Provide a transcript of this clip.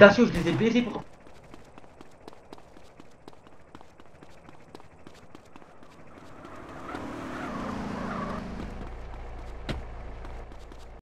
Gracioso desde el principio